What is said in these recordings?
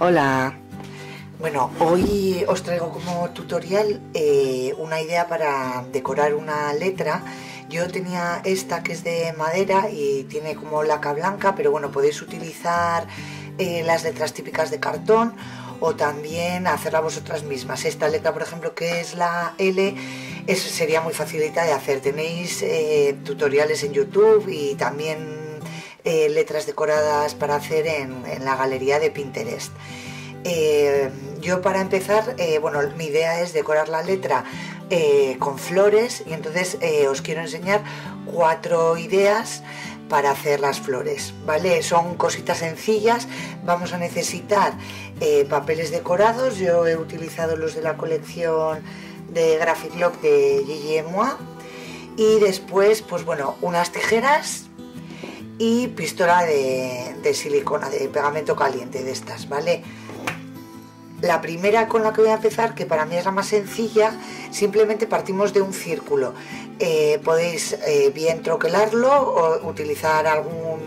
Hola. Bueno, hoy os traigo como tutorial eh, una idea para decorar una letra. Yo tenía esta que es de madera y tiene como laca blanca, pero bueno, podéis utilizar eh, las letras típicas de cartón o también hacerla vosotras mismas. Esta letra, por ejemplo, que es la L, sería muy facilita de hacer. Tenéis eh, tutoriales en YouTube y también eh, letras decoradas para hacer en, la galería de Pinterest. Eh, yo para empezar, eh, bueno, mi idea es decorar la letra con flores y entonces os quiero enseñar cuatro ideas para hacer las flores, ¿vale? Son cositas sencillas, vamos a necesitar papeles decorados, yo he utilizado los de la colección de Graphic Lock de Gigi Moi y después, pues bueno, unas tijeras, y pistola de, silicona, de pegamento caliente de estas, ¿vale? La primera con la que voy a empezar, que para mí es la más sencilla, simplemente partimos de un círculo. Eh, podéis eh, bien troquelarlo o utilizar algún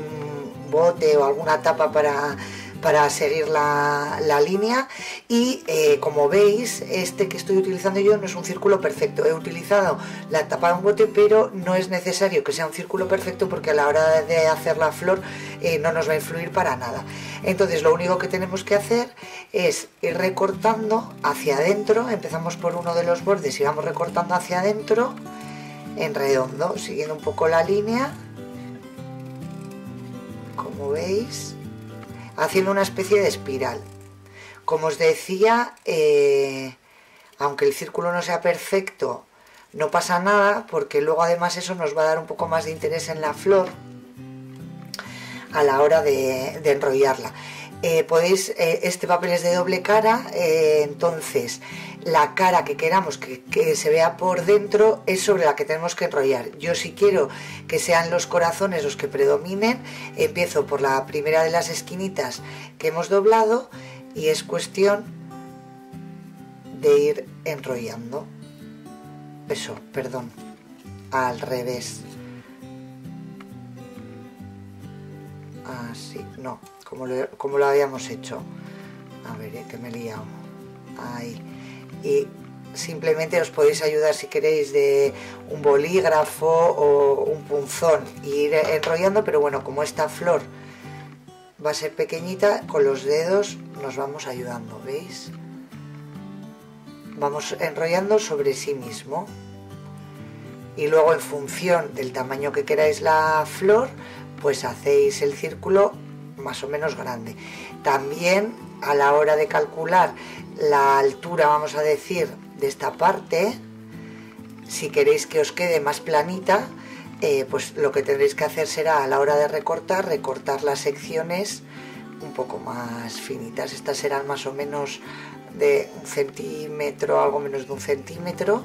bote o alguna tapa para para seguir la, línea. Y eh, como veis este que estoy utilizando yo no es un círculo perfecto. He utilizado la tapa de un bote pero no es necesario que sea un círculo perfecto porque a la hora de hacer la flor eh, no nos va a influir para nada. Entonces lo único que tenemos que hacer es ir recortando hacia adentro. Empezamos por uno de los bordes y vamos recortando hacia adentro en redondo siguiendo un poco la línea. Como veis haciendo una especie de espiral. Como os decía, eh, aunque el círculo no sea perfecto, no pasa nada porque luego además eso nos va a dar un poco más de interés en la flor a la hora de, enrollarla. Eh, podéis, eh, este papel es de doble cara, entonces la cara que queramos que, se vea por dentro es sobre la que tenemos que enrollar. Yo si quiero que sean los corazones los que predominen, empiezo por la primera de las esquinitas que hemos doblado y es cuestión de ir enrollando. Eso, perdón, al revés. Así, no, como lo, habíamos hecho. A ver, eh, que me he. Ahí y simplemente os podéis ayudar si queréis de un bolígrafo o un punzón y ir enrollando, pero bueno, como esta flor va a ser pequeñita, con los dedos nos vamos ayudando, ¿veis? Vamos enrollando sobre sí mismo y luego en función del tamaño que queráis la flor, pues hacéis el círculo más o menos grande. También a la hora de calcular la altura, vamos a decir, de esta parte, si queréis que os quede más planita, eh, pues lo que tendréis que hacer será a la hora de recortar, recortar las secciones un poco más finitas. Estas serán más o menos de un centímetro, algo menos de un centímetro.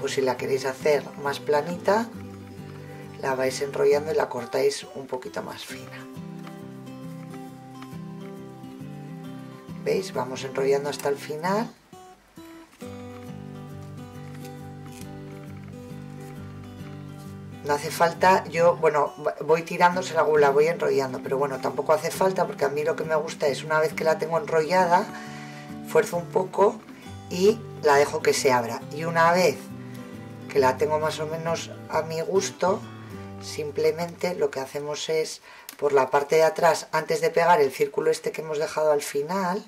Pues si la queréis hacer más planita, la vais enrollando y la cortáis un poquito más fina. Vamos enrollando hasta el final. No hace falta, yo, bueno, voy tirándose la, la voy enrollando, pero bueno, tampoco hace falta porque a mí lo que me gusta es una vez que la tengo enrollada, fuerzo un poco y la dejo que se abra. Y una vez que la tengo más o menos a mi gusto, simplemente lo que hacemos es por la parte de atrás, antes de pegar el círculo este que hemos dejado al final,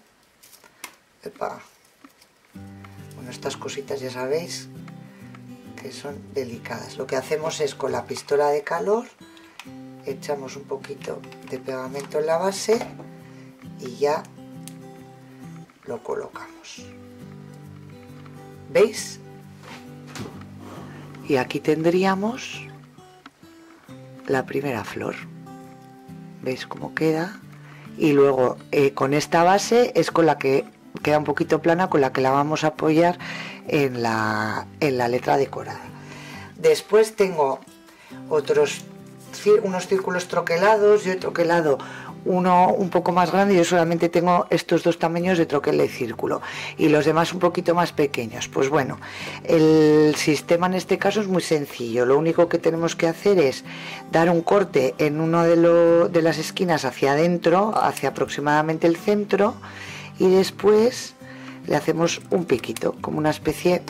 bueno, estas cositas ya sabéis que son delicadas. Lo que hacemos es con la pistola de calor, echamos un poquito de pegamento en la base y ya lo colocamos. ¿Veis? Y aquí tendríamos la primera flor. ¿Veis cómo queda? Y luego eh, con esta base es con la que queda un poquito plana, con la que la vamos a apoyar en la, en la letra decorada. Después tengo otros unos círculos troquelados, yo he troquelado uno un poco más grande, yo solamente tengo estos dos tamaños de troquel de círculo y los demás un poquito más pequeños. Pues bueno, el sistema en este caso es muy sencillo, lo único que tenemos que hacer es dar un corte en uno de, de las esquinas hacia adentro, hacia aproximadamente el centro, y después le hacemos un piquito como una especie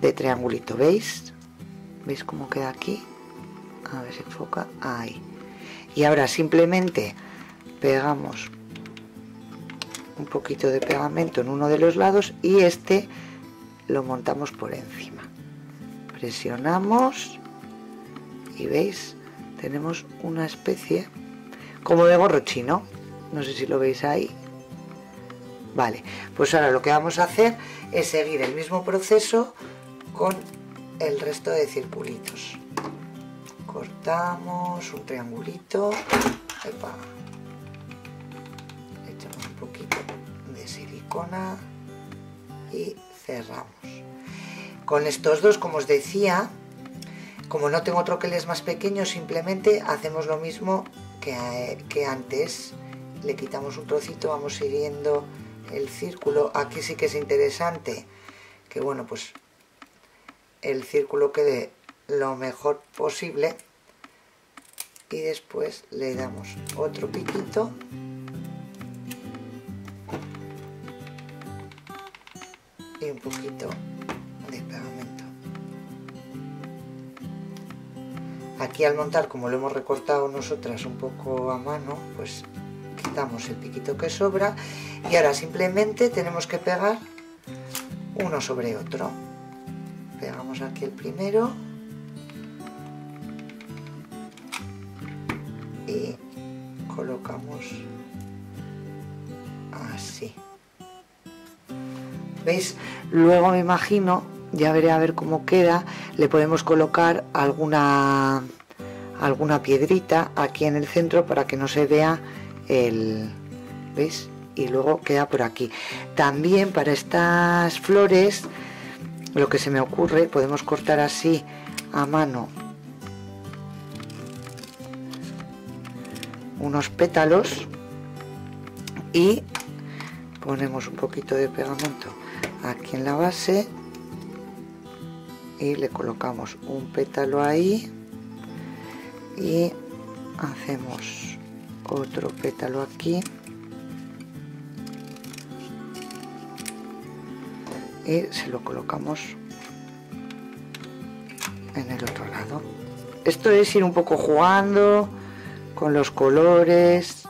de triangulito veis veis cómo queda aquí a ver si enfoca ahí. Y ahora simplemente pegamos un poquito de pegamento en uno de los lados y este lo montamos por encima. Presionamos y veis tenemos una especie como de gorro chino. No sé si lo veis ahí vale pues ahora lo que vamos a hacer es seguir el mismo proceso con el resto de circulitos. Cortamos un triangulito. Echamos un poquito de silicona y cerramos. Con estos dos como os decía como no tengo troqueles más pequeños simplemente hacemos lo mismo que, que antes. Le quitamos un trocito vamos siguiendo el círculo aquí sí que es interesante que bueno pues el círculo quede lo mejor posible y después le damos otro piquito. Y un poquito de pegamento. Aquí al montar como lo hemos recortado nosotras un poco a mano pues quitamos el piquito que sobra y ahora simplemente tenemos que pegar uno sobre otro. Pegamos aquí el primero. Y colocamos así. Veis luego me imagino ya veré a ver cómo queda le podemos colocar alguna alguna piedrita aquí en el centro para que no se vea el veis y luego queda por aquí. También para estas flores lo que se me ocurre podemos cortar así a mano unos pétalos y ponemos un poquito de pegamento aquí en la base y le colocamos un pétalo ahí y hacemos otro pétalo aquí. Y se lo colocamos en el otro lado. Esto es ir un poco jugando con los colores.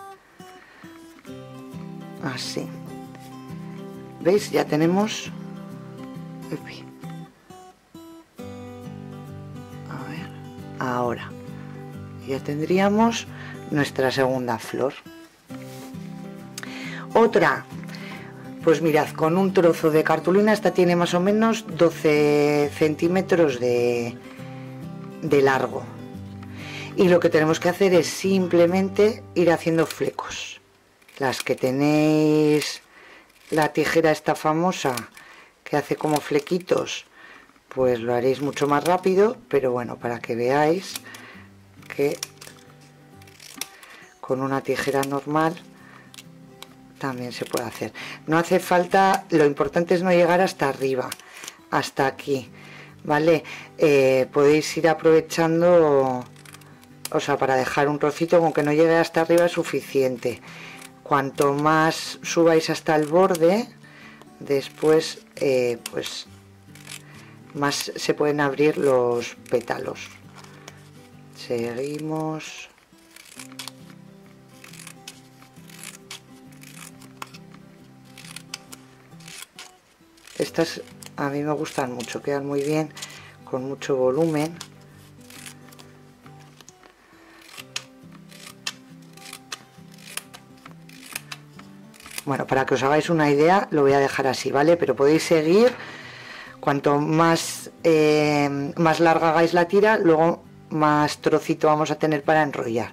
Así. Veis ya tenemos. A ver. Ahora. Ya tendríamos nuestra segunda flor otra pues mirad, con un trozo de cartulina, esta tiene más o menos 12 centímetros de, de largo. Y lo que tenemos que hacer es simplemente ir haciendo flecos. Las que tenéis la tijera esta famosa que hace como flequitos, pues lo haréis mucho más rápido, pero bueno, para que veáis que con una tijera normal también se puede hacer. No hace falta lo importante es no llegar hasta arriba hasta aquí vale eh, podéis ir aprovechando o sea para dejar un trocito con que no llegue hasta arriba es suficiente. Cuanto más subáis hasta el borde después eh, pues más se pueden abrir los pétalos. Seguimos Estas a mí me gustan mucho, quedan muy bien, con mucho volumen. Bueno, para que os hagáis una idea, lo voy a dejar así, ¿vale? Pero podéis seguir, cuanto más, eh, más larga hagáis la tira, luego más trocito vamos a tener para enrollar.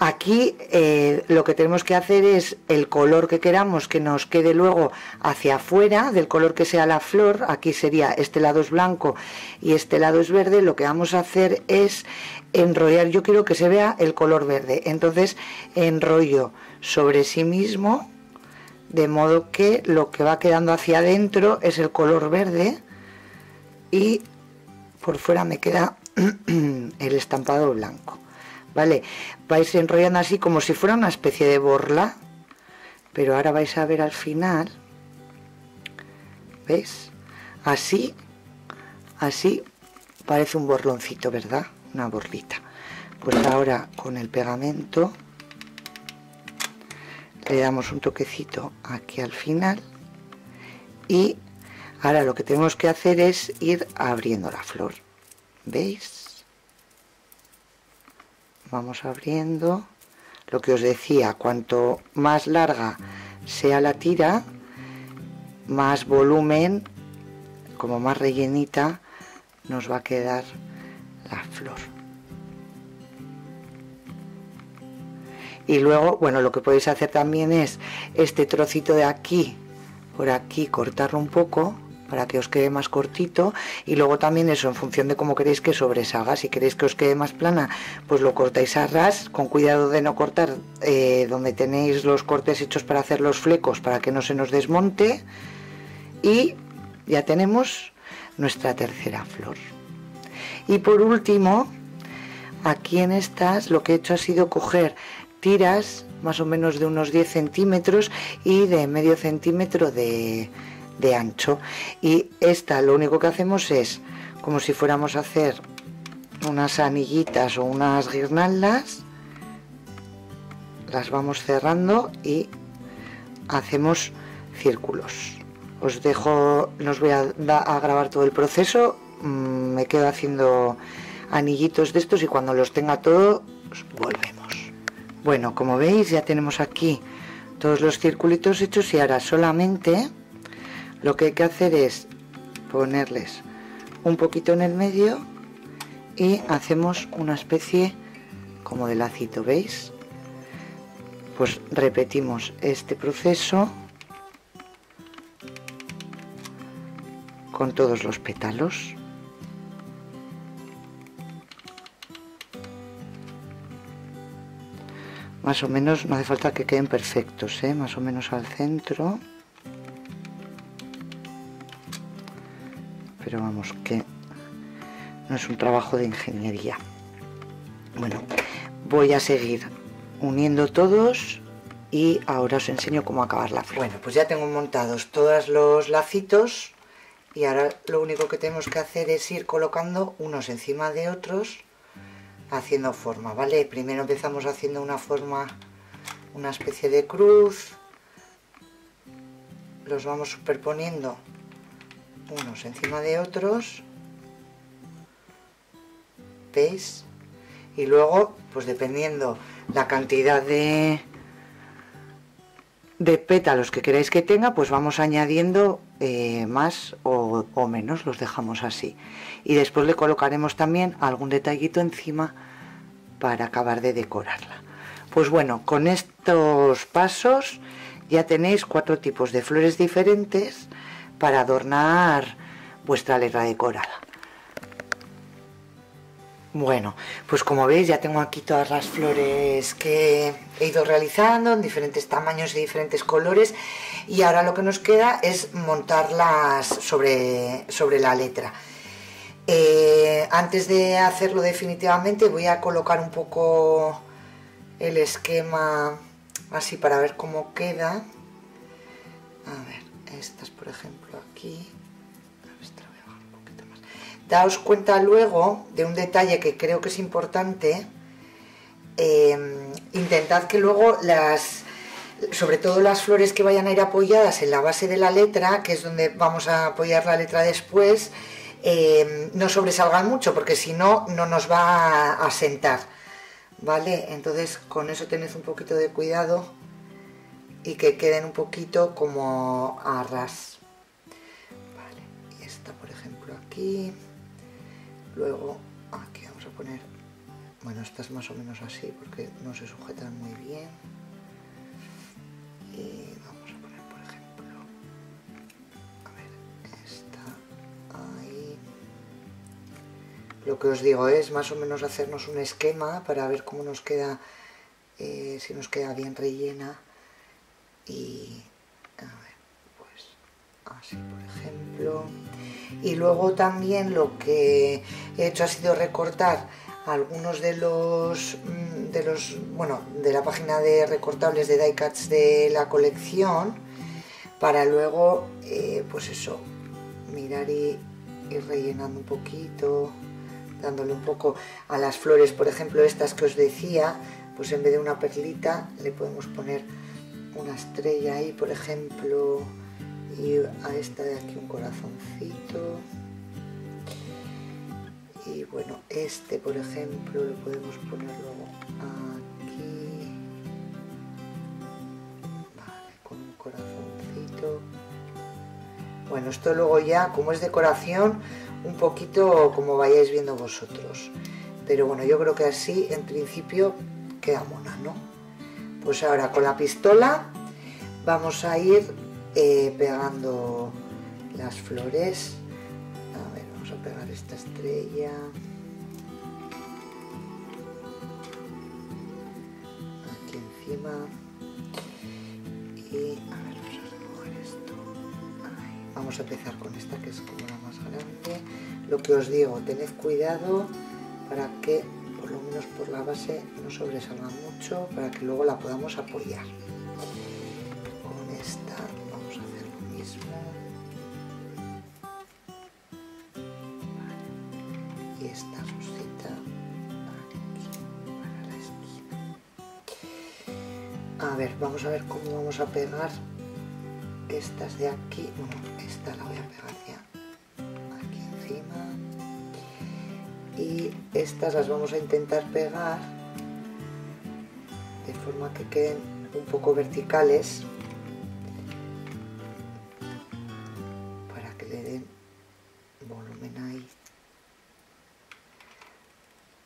Aquí eh, lo que tenemos que hacer es el color que queramos que nos quede luego hacia afuera, del color que sea la flor, aquí sería este lado es blanco y este lado es verde, lo que vamos a hacer es enrollar, yo quiero que se vea el color verde, entonces enrollo sobre sí mismo, de modo que lo que va quedando hacia adentro es el color verde y por fuera me queda el estampado blanco. ¿vale? Vais enrollando así como si fuera una especie de borla, pero ahora vais a ver al final, ¿veis? Así, así parece un borloncito, ¿verdad? Una borlita. Pues ahora con el pegamento le damos un toquecito aquí al final y ahora lo que tenemos que hacer es ir abriendo la flor ¿veis? Vamos abriendo. Lo que os decía cuanto más larga sea la tira más volumen como más rellenita nos va a quedar la flor. Y luego bueno lo que podéis hacer también es este trocito de aquí por aquí cortarlo un poco para que os quede más cortito. Y luego también eso en función de cómo queréis que sobresalga. Si queréis que os quede más plana pues lo cortáis a ras con cuidado de no cortar eh, donde tenéis los cortes hechos para hacer los flecos para que no se nos desmonte. Y ya tenemos nuestra tercera flor. Y por último aquí en estas lo que he hecho ha sido coger tiras más o menos de unos 10 centímetros y de medio centímetro de, ancho. Y esta lo único que hacemos es como si fuéramos a hacer unas anillitas o unas guirnaldas las vamos cerrando y hacemos círculos. Os dejo nos voy a, a grabar todo el proceso mm, me quedo haciendo anillitos de estos y cuando los tenga todos volvemos. Bueno, como veis ya tenemos aquí todos los circulitos hechos y ahora solamente lo que hay que hacer es ponerles un poquito en el medio y hacemos una especie como de lacito, ¿veis? Pues repetimos este proceso con todos los pétalos. más o menos, no hace falta que queden perfectos, ¿eh? más o menos al centro. Pero vamos, que no es un trabajo de ingeniería. Bueno, voy a seguir uniendo todos y ahora os enseño cómo acabar la flor. Bueno, pues ya tengo montados todos los lacitos y ahora lo único que tenemos que hacer es ir colocando unos encima de otros haciendo forma, ¿vale? Primero empezamos haciendo una forma, una especie de cruz, los vamos superponiendo unos encima de otros, ¿veis? Y luego, pues dependiendo la cantidad de, de pétalos que queráis que tenga, pues vamos añadiendo eh, más o, o, menos, los dejamos así. Y después le colocaremos también algún detallito encima para acabar de decorarla. Pues bueno, con estos pasos ya tenéis cuatro tipos de flores diferentes para adornar vuestra letra decorada. Bueno, pues como veis ya tengo aquí todas las flores que he ido realizando en diferentes tamaños y diferentes colores y ahora lo que nos queda es montarlas sobre, sobre la letra. Eh, antes de hacerlo definitivamente voy a colocar un poco el esquema así para ver cómo queda. A ver, por ejemplo aquí. Daos cuenta luego de un detalle que creo que es importante. Em, intentad que luego las, sobre todo las flores que vayan a ir apoyadas en la base de la letra, que es donde vamos a apoyar la letra después, em, no sobresalgan mucho, porque si no, no nos va a, sentar. ¿Vale? Entonces con eso tenéis un poquito de cuidado y que queden un poquito como a ras. Vale, esta por ejemplo aquí. Luego aquí vamos a poner, bueno, estas más o menos así porque no se sujetan muy bien. Y vamos a poner, por ejemplo, a ver, esta ahí. Lo que os digo es más o menos hacernos un esquema para ver cómo nos queda, eh, si nos queda bien rellena. Y, pues así por ejemplo. Y luego también lo que he hecho ha sido recortar algunos de los, mm, de los, bueno, de la página de recortables de die cuts de la colección para luego, eh, pues eso, mirar y ir rellenando un poquito, dándole un poco a las flores, por ejemplo, estas que os decía, pues en vez de una perlita le podemos poner una estrella ahí, por ejemplo, y a esta de aquí un corazoncito. Y bueno, este por ejemplo lo podemos poner luego aquí. Con un corazoncito. Bueno, esto luego ya, como es decoración, un poquito como vayáis viendo vosotros. Pero bueno, yo creo que así en principio queda mona, ¿no? Pues ahora con la pistola vamos a ir eh, pegando las flores. A ver, vamos a pegar esta estrella. Aquí encima. Y a ver, vamos a recoger esto. Vamos a empezar con esta que es como la más grande. Lo que os digo, tened cuidado para que menos por la base no sobresalga mucho para que luego la podamos apoyar. Con esta vamos a hacer lo mismo. Y esta rosita para la esquina. A ver, vamos a ver cómo vamos a pegar estas de aquí. Bueno, esta la voy a pegar ya estas las vamos a intentar pegar de forma que queden un poco verticales para que le den volumen ahí.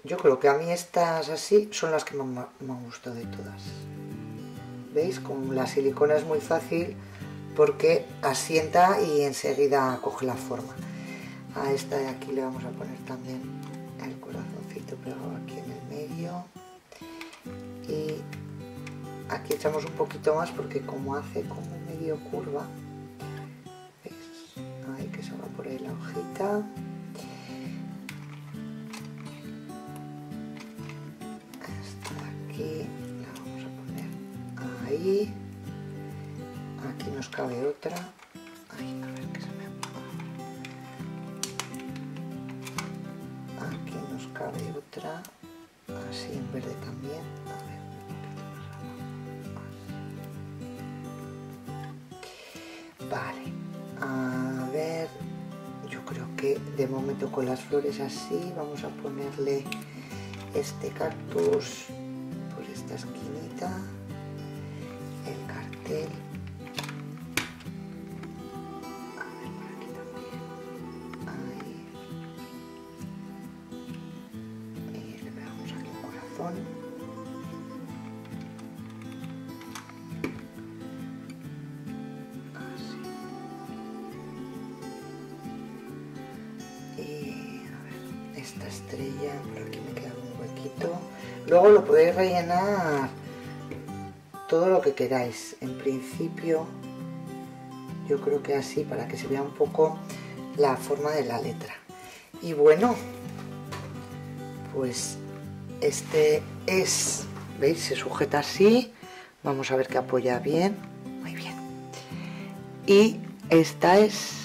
Yo creo que a mí estas así son las que me, han gustado de todas. Veis con la silicona es muy fácil porque asienta y enseguida coge la forma. A esta de aquí le vamos a poner también corazoncito pegado aquí en el medio. Y aquí echamos un poquito más porque como hace como medio curva ¿ves? ahí que se va por ahí la hojita. De aquí la vamos a poner ahí. Aquí nos cabe otra. Ahí, a ver se otra así en verde también. Vale a ver yo creo que de momento con las flores así vamos a ponerle este cactus por esta esquinita esta estrella, por aquí me queda un huequito. Luego lo podéis rellenar todo lo que queráis. En principio, yo creo que así, para que se vea un poco la forma de la letra. Y bueno, pues este es, ¿veis? Se sujeta así. Vamos a ver que apoya bien. Muy bien. Y esta es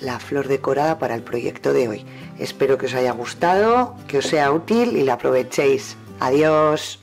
la flor decorada para el proyecto de hoy. Espero que os haya gustado, que os sea útil y la aprovechéis. Adiós.